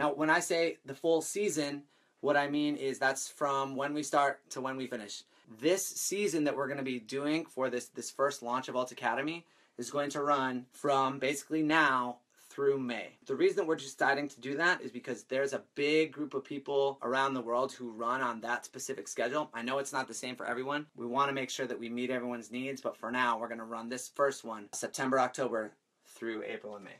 Now, when I say the full season, what I mean is that's from when we start to when we finish. This season that we're going to be doing for this this first launch of ULTACADEMY is going to run from basically now through May. The reason we're deciding to do that is because there's a big group of people around the world who run on that specific schedule. I know it's not the same for everyone. We want to make sure that we meet everyone's needs, but for now, we're going to run this first one September, October through April and May.